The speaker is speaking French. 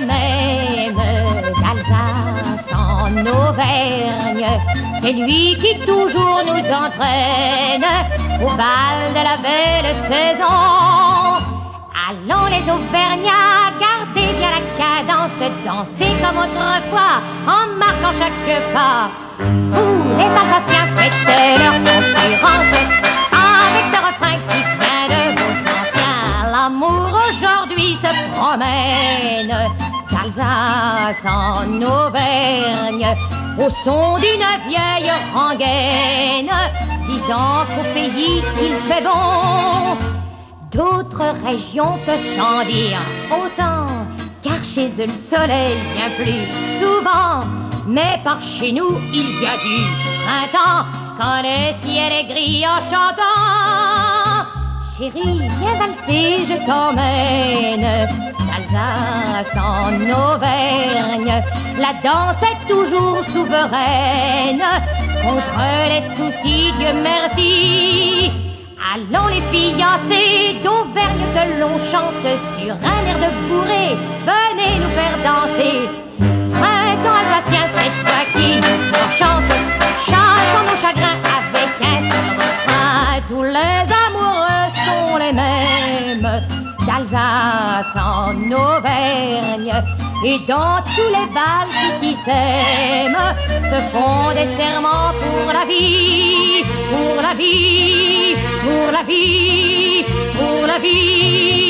même d'Alsace en Auvergne. C'est lui qui toujours nous entraîne au bal de la belle saison. Allons les Auvergnats, gardez bien la cadence, dansez comme autrefois en marquant chaque pas. Vous les Alsaciens d'Alsace en Auvergne au son d'une vieille rengaine disant qu'au pays il fait bon. D'autres régions peuvent en dire autant, car chez eux le soleil vient plus souvent. Mais par chez nous, il y a du printemps, quand le ciel est gris en chantant. Chérie, viens valser, je t'emmène d'Alsace en Auvergne. La danse est toujours souveraine contre les soucis, Dieu merci. Allons les fiancés d'Auvergne que l'on chante sur un air de bourré. Venez nous faire danser. Printemps alsacien, c'est toi qui nous chante. Chassons nos chagrins avec un refrain. Tous les amoureux sont les mêmes. D'Alsace en Auvergne. Et dans tous les bals qui s'aiment se font des serments pour la vie, pour la vie, pour la vie, pour la vie.